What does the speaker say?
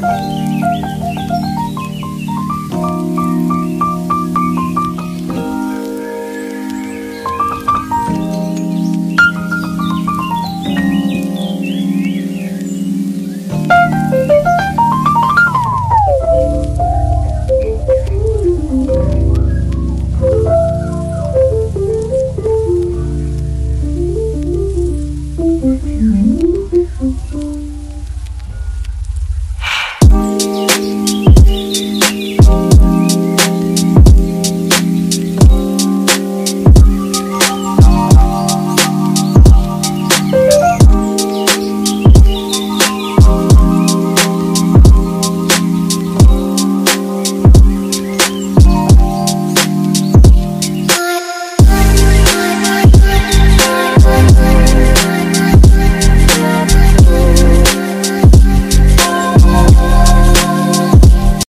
아!